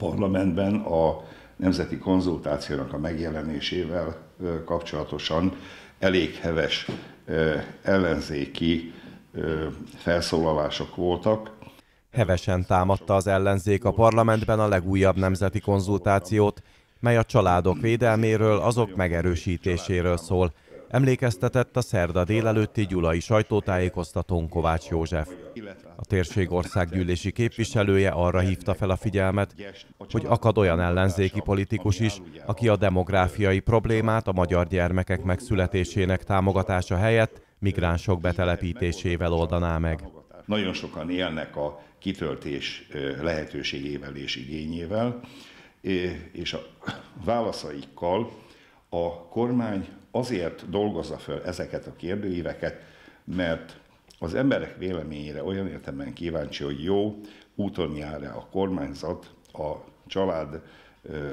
parlamentben a nemzeti konzultációnak a megjelenésével kapcsolatosan elég heves ellenzéki felszólalások voltak. Hevesen támadta az ellenzék a parlamentben a legújabb nemzeti konzultációt, mely a családok védelméről, azok megerősítéséről szól, emlékeztetett a szerda délelőtti gyulai sajtótájékoztatón Kovács József. A térség országgyűlési képviselője arra hívta fel a figyelmet, hogy akad olyan ellenzéki politikus is, aki a demográfiai problémát a magyar gyermekek megszületésének támogatása helyett migránsok betelepítésével oldaná meg. Nagyon sokan élnek a kitöltés lehetőségével és igényével, és a válaszaikkal a kormány azért dolgozza fel ezeket a kérdőíveket, mert az emberek véleményére olyan értelemben kíváncsi, hogy jó úton jár-e a kormányzat a család ö,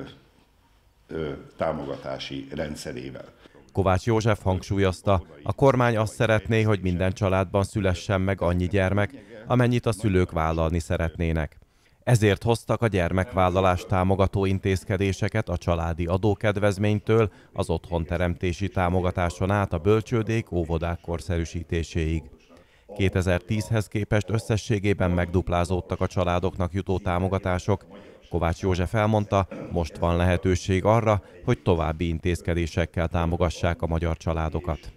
ö, támogatási rendszerével. Kovács József hangsúlyozta, a kormány azt szeretné, hogy minden családban szülessen meg annyi gyermek, amennyit a szülők vállalni szeretnének. Ezért hoztak a gyermekvállalás támogató intézkedéseket a családi adókedvezménytől az otthonteremtési támogatáson át a bölcsődék, óvodák korszerűsítéséig. 2010-hez képest összességében megduplázódtak a családoknak jutó támogatások. Kovács József elmondta, most van lehetőség arra, hogy további intézkedésekkel támogassák a magyar családokat.